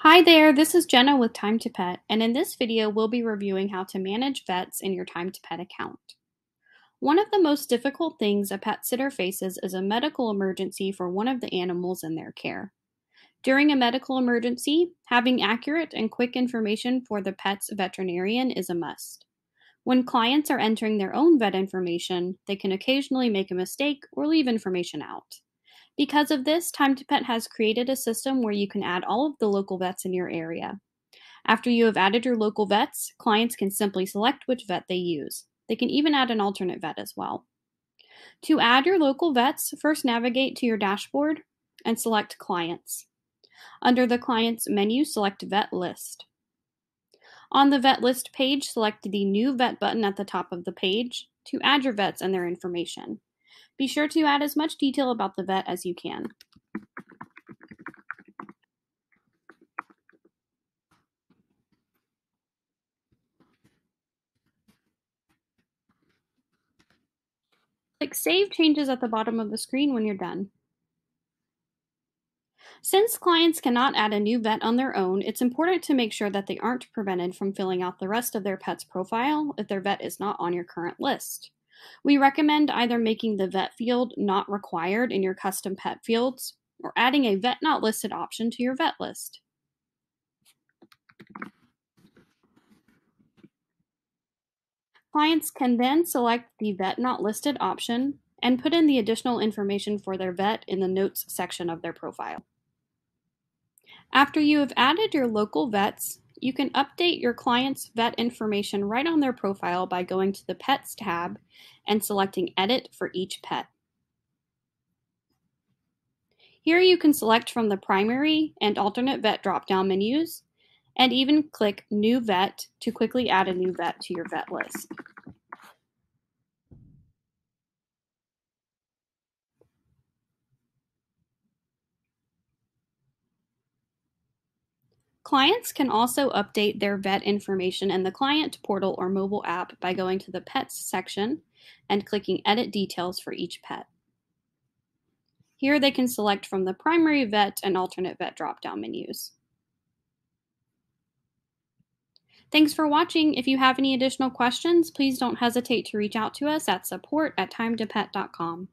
Hi there, this is Jenna with Time to Pet, and in this video we'll be reviewing how to manage vets in your Time to Pet account. One of the most difficult things a pet sitter faces is a medical emergency for one of the animals in their care. During a medical emergency, having accurate and quick information for the pet's veterinarian is a must. When clients are entering their own vet information, they can occasionally make a mistake or leave information out. Because of this, Time to Pet has created a system where you can add all of the local vets in your area. After you have added your local vets, clients can simply select which vet they use. They can even add an alternate vet as well. To add your local vets, first navigate to your dashboard and select Clients. Under the Clients menu, select Vet List. On the Vet List page, select the New Vet button at the top of the page to add your vets and their information. Be sure to add as much detail about the vet as you can. Click Save Changes at the bottom of the screen when you're done. Since clients cannot add a new vet on their own, it's important to make sure that they aren't prevented from filling out the rest of their pet's profile if their vet is not on your current list. We recommend either making the vet field not required in your custom pet fields or adding a vet not listed option to your vet list. Clients can then select the vet not listed option and put in the additional information for their vet in the notes section of their profile. After you have added your local vets, you can update your client's vet information right on their profile by going to the Pets tab and selecting Edit for each pet. Here you can select from the primary and alternate vet drop-down menus and even click New Vet to quickly add a new vet to your vet list. Clients can also update their vet information in the client portal or mobile app by going to the Pets section and clicking Edit Details for each pet. Here they can select from the primary vet and alternate vet drop-down menus. Thanks for watching. If you have any additional questions, please don't hesitate to reach out to us at support at timetopet.com.